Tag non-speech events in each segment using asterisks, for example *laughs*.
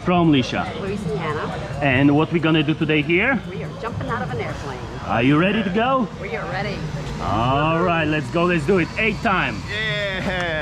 from, Lisha? Louisiana. And what we're gonna do today here? We are jumping out of an airplane. Are you ready to go? We are ready. All right, let's go. Let's do it. Eight time. Yeah.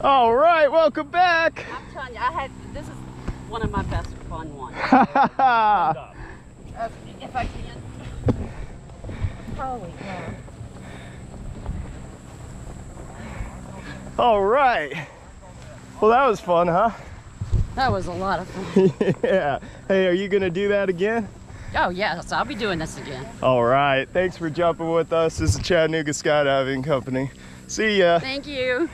All right, welcome back. I'm telling you, I had this is one of my best fun ones. *laughs* All Uh, if I can. Holy cow. right. Well, that was fun, huh? That was a lot of fun. *laughs* yeah. Hey, are you gonna do that again? Oh yes, I'll be doing this again. All right. Thanks for jumping with us. This is Chattanooga Skydiving Company. See ya. Thank you.